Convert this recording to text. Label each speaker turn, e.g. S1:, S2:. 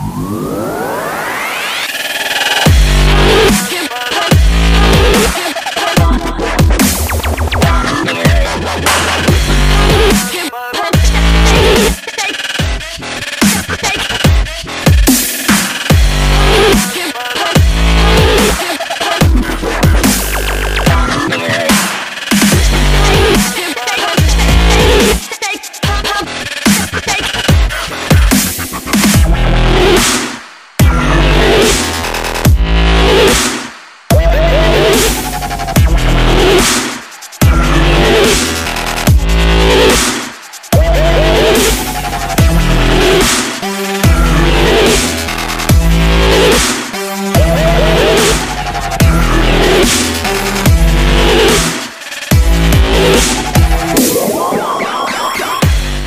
S1: Whoa.